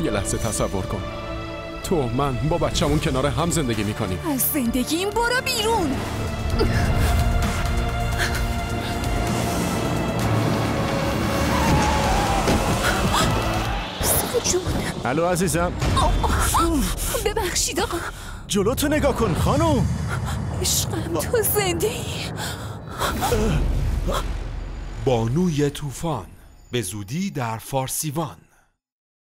یه لحظه تصور کن. تو من با بچه‌مون کنار هم زندگی می‌کنیم. از زندگی این برو بیرون. الو عزیزم. ببخشید آقا. جلو تو نگاه کن خانم عشقم تو زنده ای. بانوی طوفان به زودی در فارسیوان.